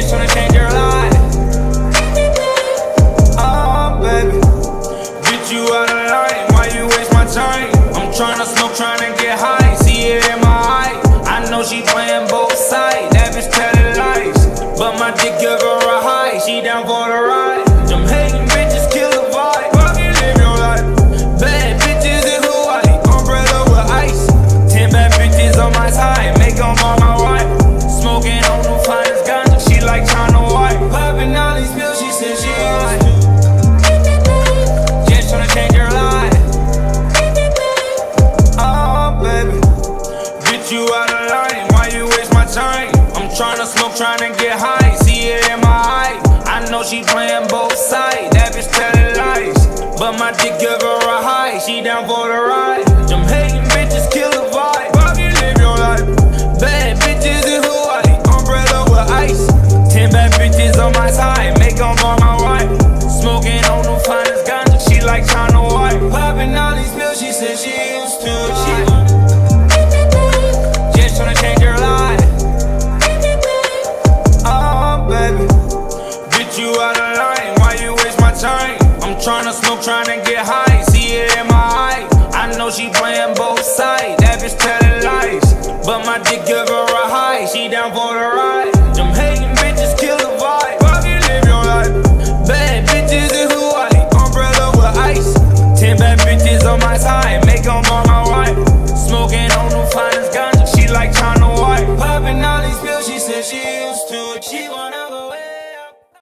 Just tryna change your life. Oh, baby. Bitch, you out of line. Why you waste my time? I'm tryna smoke, tryna get high. See it in my eye. I know she playing both sides. That bitch telling lies. But my dick give her a high. She down for the ride. You out of line. Why you waste my time? I'm tryna smoke, tryna get high. See it in my eye. I know she playing both sides. That bitch telling lies. But my dick give her a high. She down for the ride. Tryna smoke, tryna get high. See it in my eyes. I know she playing both sides. That bitch telling lies. But my dick give her a high. She down for the ride. Them hating bitches kill the vibe. you live your life. Bad bitches in Hawaii. Umbrella with ice. Ten bad bitches on my side. Make them all my wife. Smoking on the finest guns. She like China White. Popping all these pills. She said she used to it. She wanna go away.